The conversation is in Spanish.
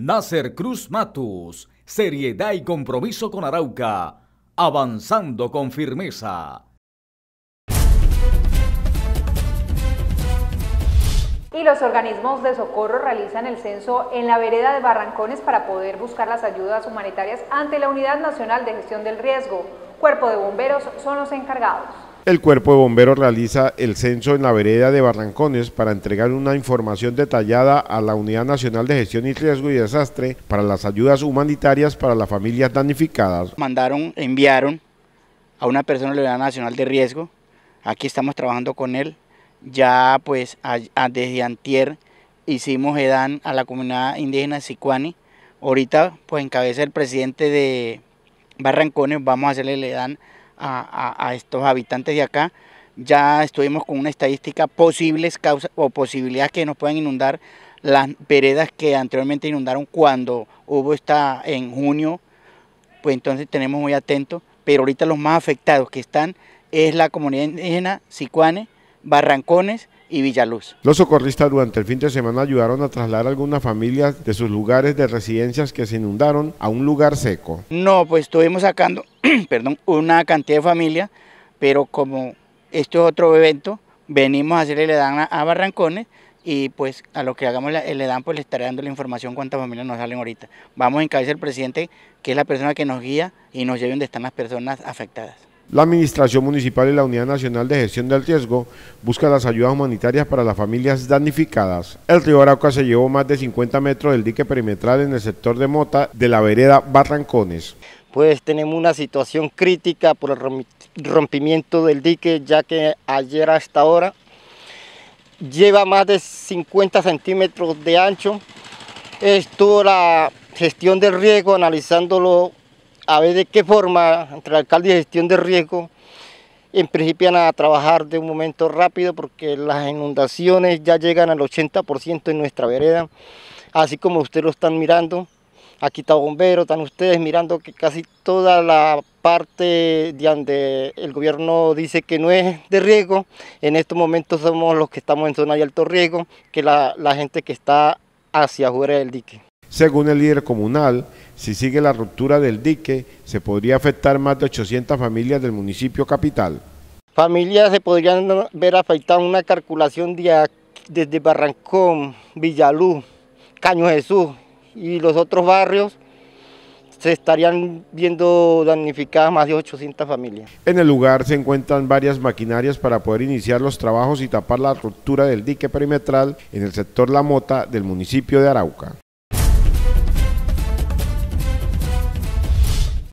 Nasser Cruz Matus, seriedad y compromiso con Arauca, avanzando con firmeza. Y los organismos de socorro realizan el censo en la vereda de Barrancones para poder buscar las ayudas humanitarias ante la Unidad Nacional de Gestión del Riesgo. Cuerpo de Bomberos son los encargados. El Cuerpo de Bomberos realiza el censo en la vereda de Barrancones para entregar una información detallada a la Unidad Nacional de Gestión y Riesgo y Desastre para las ayudas humanitarias para las familias damnificadas. Mandaron, enviaron a una persona de la Unidad Nacional de Riesgo. Aquí estamos trabajando con él. Ya pues desde antier hicimos EDAN a la comunidad indígena Sicuani. Ahorita pues en cabeza del presidente de Barrancones vamos a hacerle el a, estos habitantes de acá. Ya estuvimos con una estadística posibles causas o posibilidades que nos puedan inundar las veredas que anteriormente inundaron cuando hubo esta en junio, pues entonces tenemos muy atentos, pero ahorita los más afectados que están es la comunidad indígena Sicuane, Barrancones y Villaluz. Los socorristas durante el fin de semana ayudaron a trasladar a algunas familias de sus lugares de residencias que se inundaron a un lugar seco. No, pues estuvimos sacando, perdón, una cantidad de familias, pero como esto es otro evento, venimos a hacerle el EDAN a, Barrancones y pues a lo que hagamos el EDAN pues le estaré dando la información cuántas familias nos salen ahorita. Vamos en cabeza del presidente, que es la persona que nos guía y nos lleve donde están las personas afectadas. La Administración Municipal y la Unidad Nacional de Gestión del Riesgo buscan las ayudas humanitarias para las familias damnificadas. El río Arauca se llevó más de 50 metros del dique perimetral en el sector de Mota de la vereda Barrancones. Pues tenemos una situación crítica por el rompimiento del dique, ya que ayer hasta ahora lleva más de 50 centímetros de ancho. Estuvo la gestión del riesgo analizándolo a ver de qué forma entre el alcalde y gestión de riesgo principio a trabajar de un momento rápido porque las inundaciones ya llegan al 80% en nuestra vereda, así como ustedes lo están mirando. Aquí está bombero, están ustedes mirando que casi toda la parte de donde el gobierno dice que no es de riesgo, en estos momentos somos los que estamos en zona de alto riesgo, que la, la gente que está hacia afuera del dique. Según el líder comunal, si sigue la ruptura del dique, se podría afectar más de 800 familias del municipio capital. Familias se podrían ver afectadas una calculación de, desde Barrancón, Villaluz, Caño Jesús y los otros barrios se estarían viendo damnificadas más de 800 familias. En el lugar se encuentran varias maquinarias para poder iniciar los trabajos y tapar la ruptura del dique perimetral en el sector La Mota del municipio de Arauca.